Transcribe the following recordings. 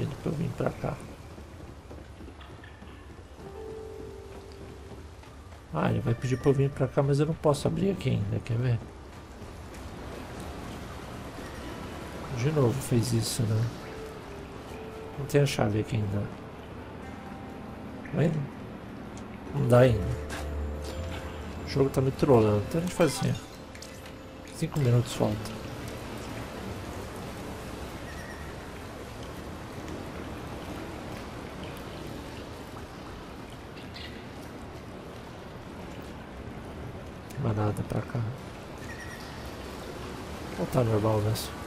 pedindo pra eu vir pra cá. Ah, ele vai pedir pra eu vir pra cá, mas eu não posso abrir aqui ainda, quer ver? De novo fez isso, né? Não tem a chave aqui ainda. Tá vendo? Não dá ainda. O jogo tá me trollando. Então a gente faz assim, ó. Cinco minutos falta. Nada pra cá. Ou tá normal mesmo?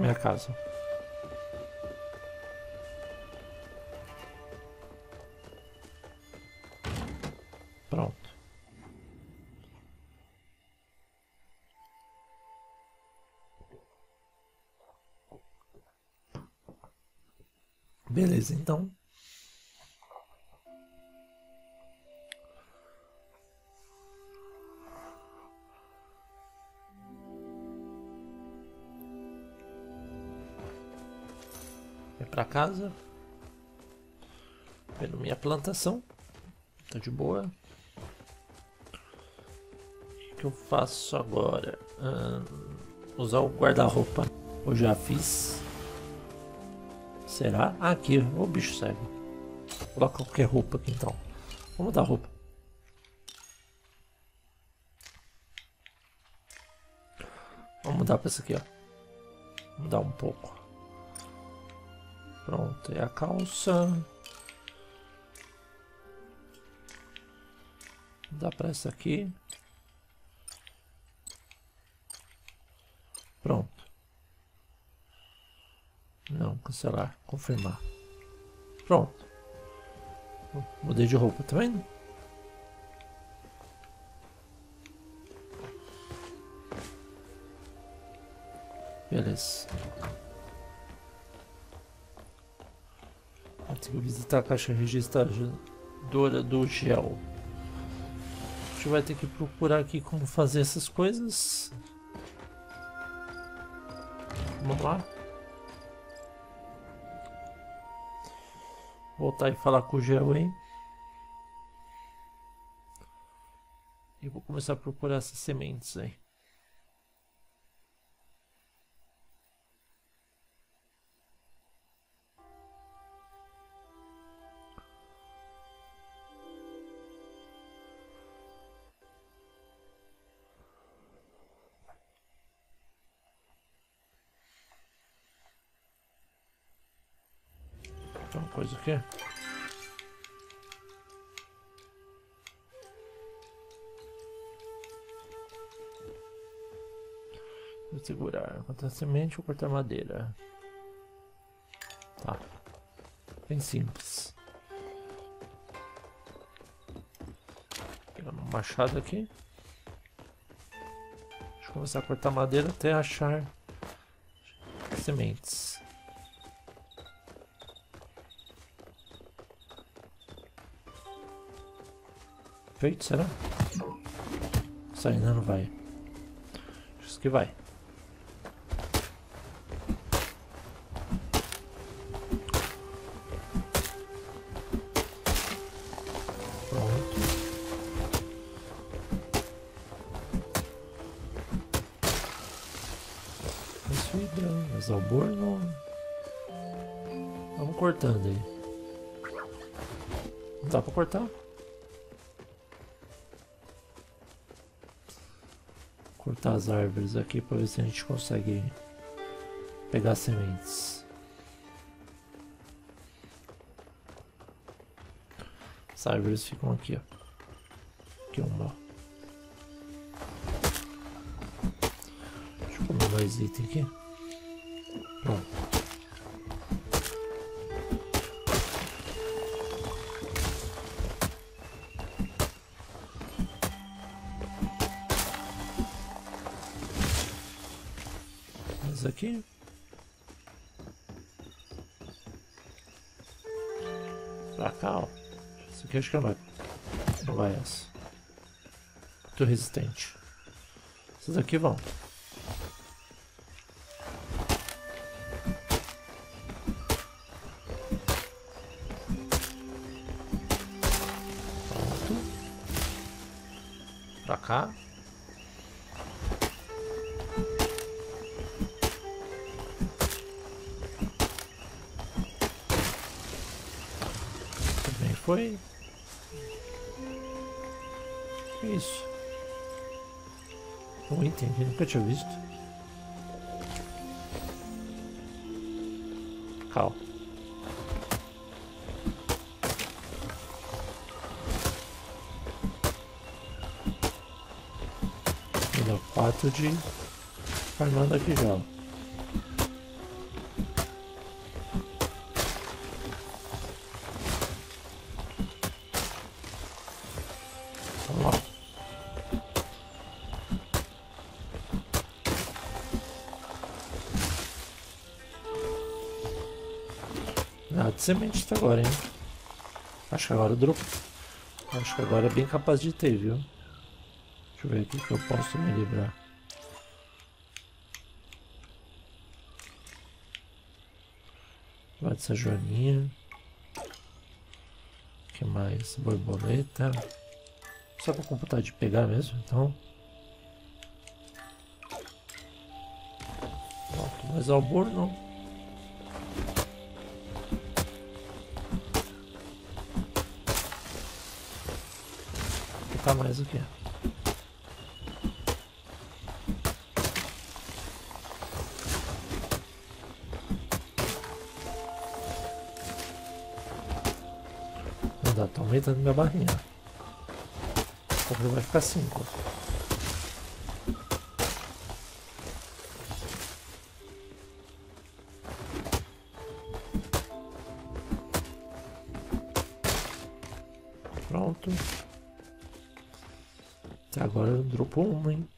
Minha casa. Pronto. Beleza, então. Pra casa. Vendo minha plantação. Tá de boa. O que eu faço agora? Usar o guarda-roupa. Eu já fiz. Será? Ah, aqui, o bicho cego. Coloca qualquer roupa aqui então. Vamos mudar a roupa. Vamos mudar pra essa aqui, ó. Mudar um pouco. Pronto, é a calça. Dá pra essa aqui. Pronto. Não, cancelar, confirmar. Pronto. Mudei de roupa, tá vendo? Beleza. Tenho que visitar a caixa registradora do gel. A gente vai ter que procurar aqui como fazer essas coisas. Vamos lá. Voltar e falar com o gel aí. E vou começar a procurar essas sementes aí. Tem uma coisa aqui. Vou segurar. Cortar semente ou cortar madeira? Tá. Bem simples. Pegar um machado aqui. Deixa eu começar a cortar madeira até achar sementes. Feito, será? Isso ainda não vai. Acho que vai. Pronto. Desfibra, exalborno. Vamos cortando aí. Não dá pra cortar? Cortar as árvores aqui para ver se a gente consegue pegar sementes. As árvores ficam aqui, ó. aqui uma. Deixa eu comer mais item aqui. Pronto. Mais aqui. Pra cá, ó. Isso aqui acho que não vai. Não vai essa. Muito resistente. Essas aqui vão. Pronto. Pra cá. Foi. Que isso? Que eu nunca tinha visto. Cal. Ainda quatro de farmando aqui já. Nada de semente até agora, hein? Acho que agora dropou. Acho que agora é bem capaz de ter, viu? Deixa eu ver aqui que eu posso me livrar. Vai dessa joaninha. Que mais? Borboleta. Só pra computar de pegar mesmo, então. Pronto, mais alborno. Vou botar mais aqui. Não dá, tá aumentando minha barrinha. Como vai ficar 5. Pronto. Até agora dropou uma, hein?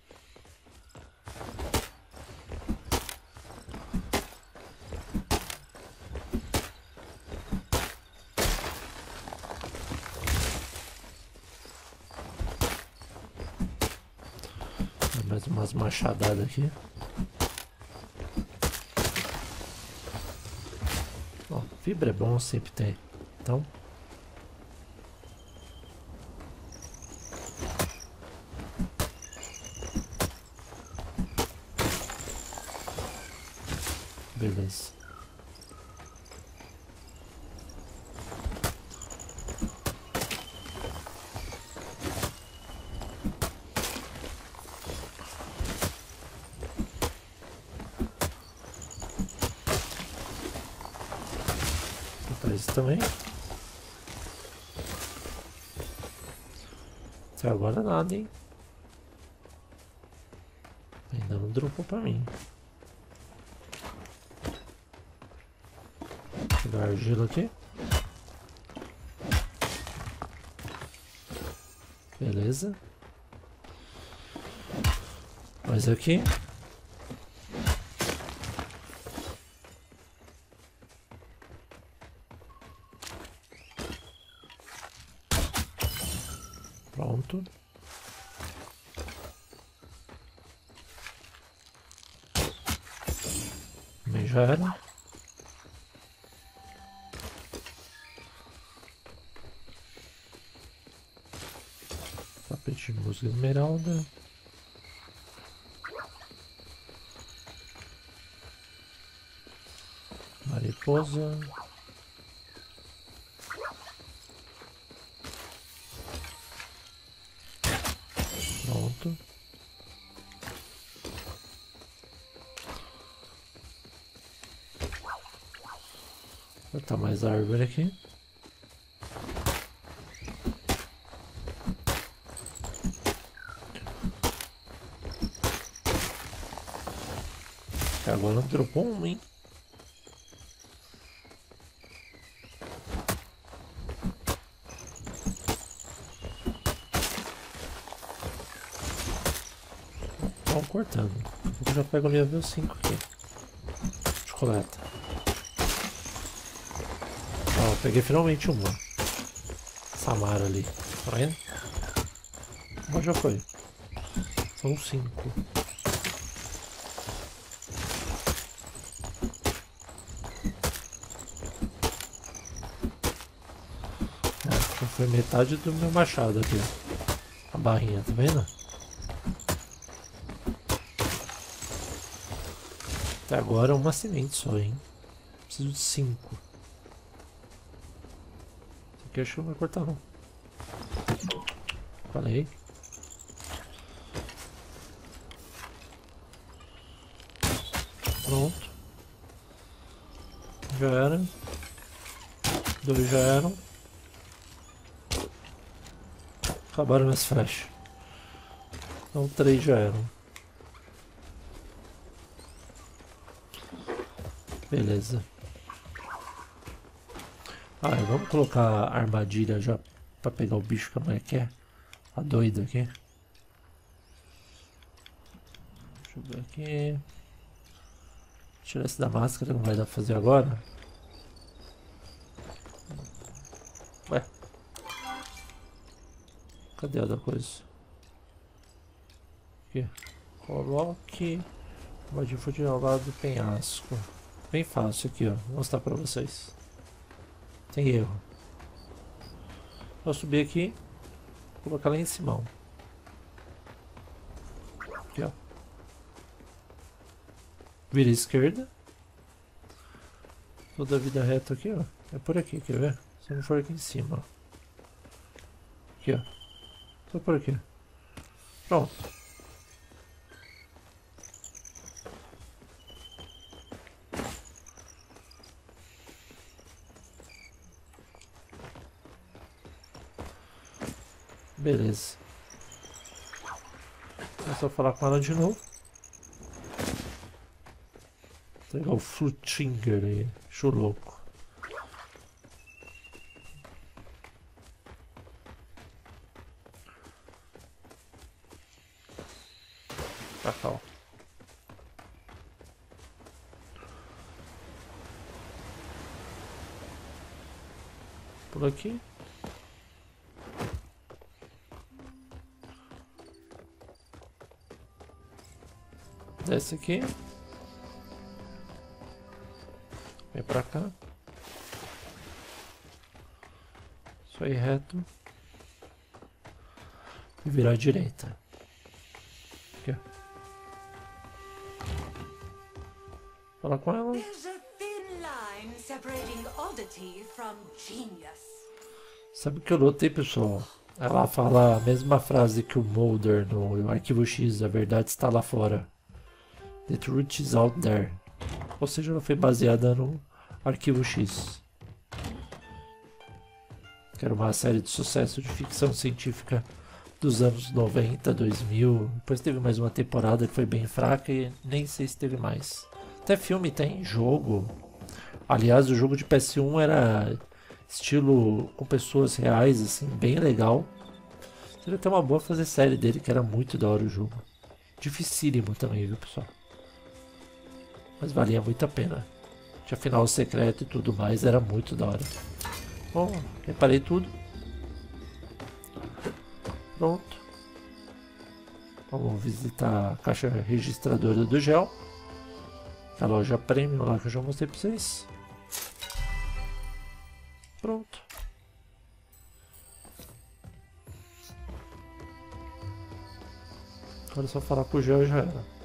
Mais umas machadadas aqui. Ó, fibra é bom, sempre tem. Então. Beleza. Também. Até agora nada, hein? Ainda não dropou pra mim. Argila aqui. Beleza. Mais aqui. Pronto. Também já era. Tapete de esmeralda. Mariposa. Pronto. Vou botar mais árvore aqui. Agora não dropou um, hein? Vamos cortando. Eu já pego o nível 5 aqui. Coleta. Ó, peguei finalmente uma. Samara ali. Tá vendo? Uma já foi. São cinco. É, foi metade do meu machado aqui, ó. A barrinha, tá vendo? Até agora uma semente só, hein? Preciso de cinco. Isso aqui acho que não vai cortar não. Falei. Pronto. Já era. Dois já eram. Acabaram minhas flechas. Então três já eram. Beleza. Ah, vamos colocar a armadilha já pra pegar o bicho que a mulher quer. A doida aqui. Deixa eu ver aqui. Tirar esse da máscara, não vai dar pra fazer agora. Cadê a da coisa? Aqui. Coloque. Foi de lado do penhasco. Bem fácil aqui, ó. Vou mostrar pra vocês. Tem erro. Vou subir aqui. Colocar lá em cima. Aqui, ó. Vira à esquerda. Toda a vida reta aqui, ó. É por aqui, quer ver? Se não for aqui em cima, ó. Aqui, ó. Só por aqui. Pronto. Beleza. É só falar com ela de novo. Pegar o Flutinger aí. Show louco. Pra cá, ó. Por aqui. Desce aqui. Vem pra cá. Isso reto. E virar à direita. Fala com ela. Sabe o que eu notei, pessoal? Ela fala a mesma frase que o Mulder no Arquivo X, a verdade está lá fora. The Truth is Out There. Ou seja, ela foi baseada no Arquivo X. Que era uma série de sucesso de ficção científica dos anos 90, 2000. Depois teve mais uma temporada que foi bem fraca e nem sei se teve mais. Até filme tem, jogo. Aliás, o jogo de PS1 era estilo com pessoas reais, assim, bem legal. Seria até uma boa fazer série dele, que era muito da hora o jogo. Dificílimo também, viu, pessoal? Mas valia muito a pena. Tinha final secreto e tudo mais, era muito da hora. Bom, reparei tudo. Pronto. Vamos visitar a caixa registradora do gel. A loja premium lá que eu já mostrei pra vocês. Pronto. Agora é só falar com o gel já era.